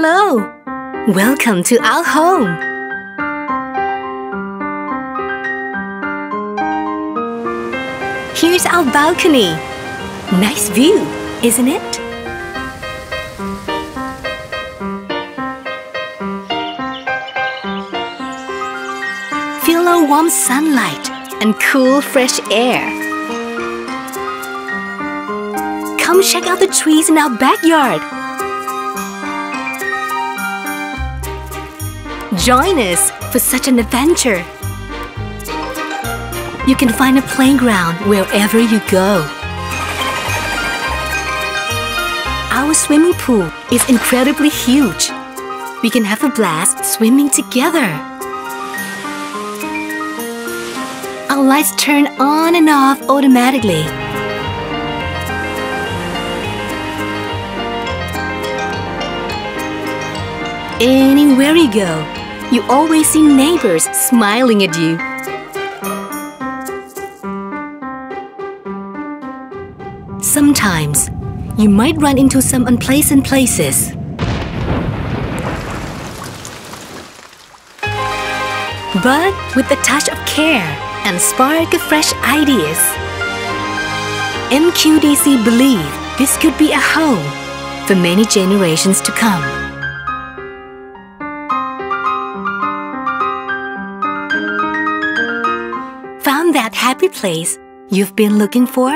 Hello! Welcome to our home! Here's our balcony. Nice view, isn't it? Feel our warm sunlight and cool fresh air. Come check out the trees in our backyard. Join us for such an adventure. You can find a playground wherever you go. Our swimming pool is incredibly huge. We can have a blast swimming together. Our lights turn on and off automatically. Anywhere you go, you always see neighbors smiling at you. Sometimes, you might run into some unpleasant places. But with a touch of care and spark of fresh ideas, MQDC believe this could be a home for many generations to come. Found that happy place you've been looking for?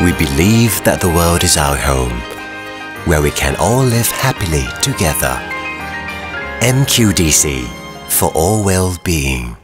We believe that the world is our home, where we can all live happily together. MQDC for all well-being.